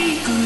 Be.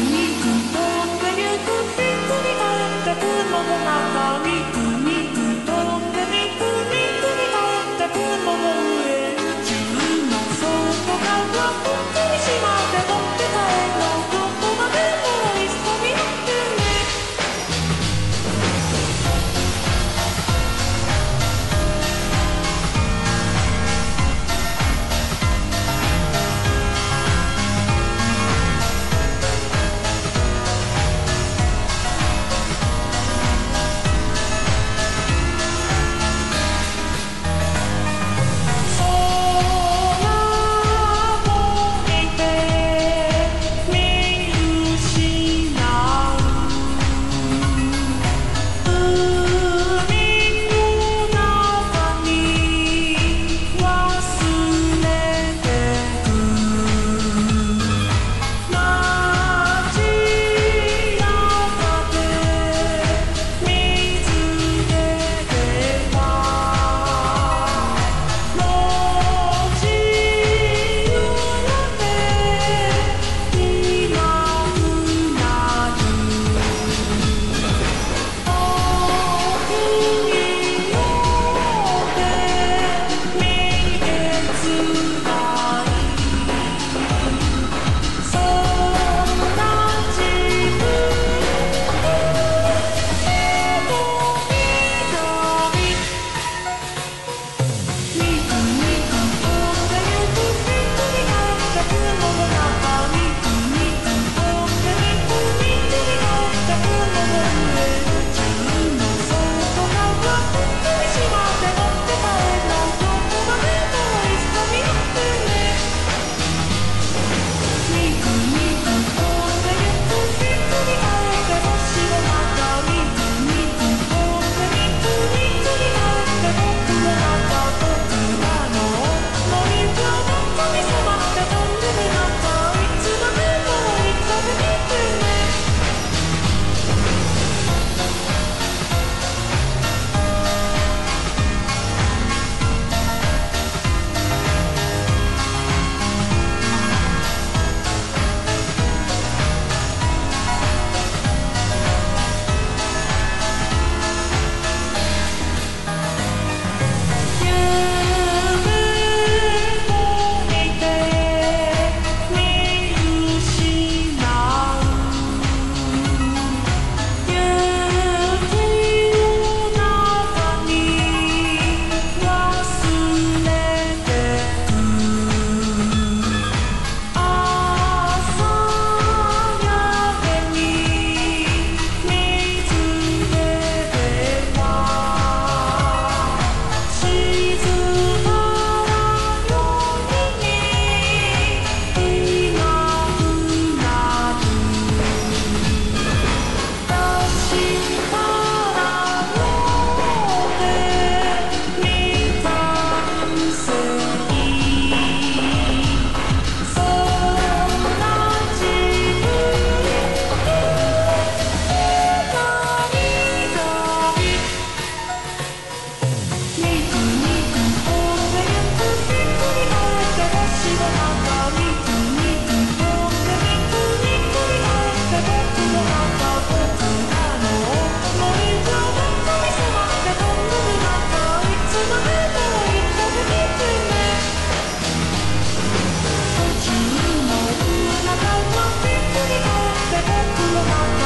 はび